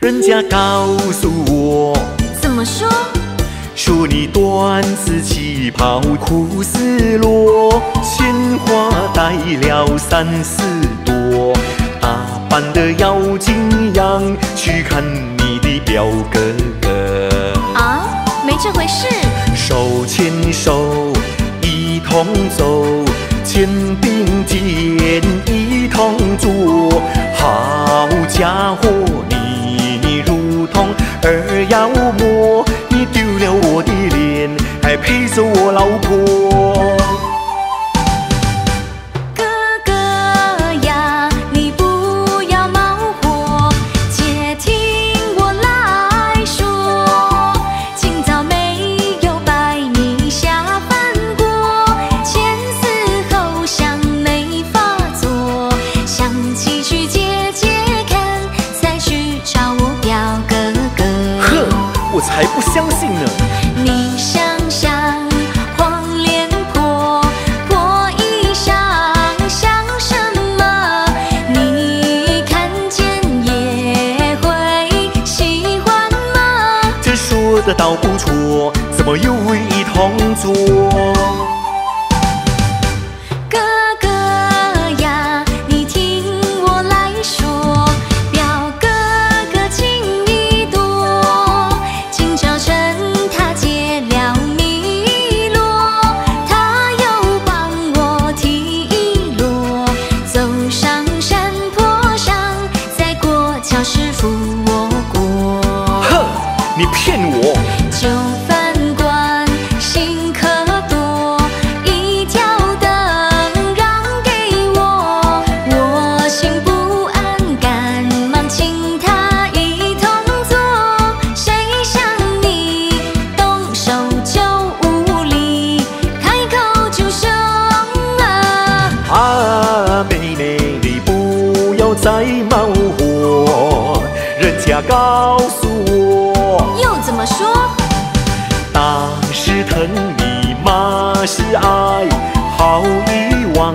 人家告诉我，怎么说？说你短子旗袍苦丝罗，鲜花带了三四朵，打扮的妖精样，去看你的表哥哥。啊，没这回事。手牵手一同走，肩并肩一同坐。妖魔，你丢了我的脸，还陪着我老婆？我才不相信呢！你想想，黄脸婆破衣裳像什么？你看见也会喜欢吗？这说的倒不错，怎么又会一同做？骗我！就饭馆新客多，一条灯让给我，我心不安，赶忙请他一同坐。谁想你动手就无礼，开口就凶啊！啊，妹妹，你不要再冒火，人家刚，怎么说？爸是疼你，妈是爱，好一望。